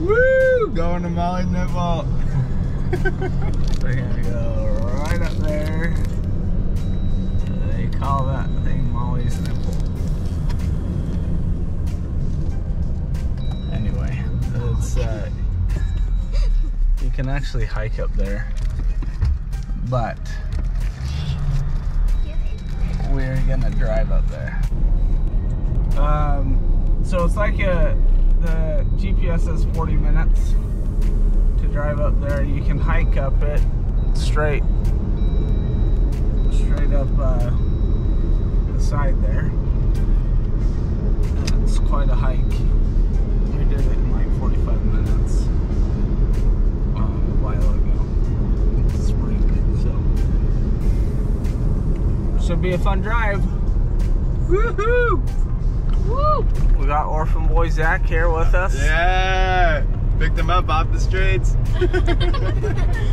Woo! Going to Molly Nipple. We're gonna go right up there. They call that thing Molly's nipple. Anyway, it's uh, you can actually hike up there, but we're gonna drive up there. Um, so it's like a GPS says 40 minutes to drive up there. You can hike up it straight, straight up uh, the side there. And it's quite a hike. We did it in like 45 minutes um, a while ago. It's spring, so should be a fun drive. Woohoo! Woo! We got Orphan Boy Zach here with us. Yeah! Picked him up off the streets.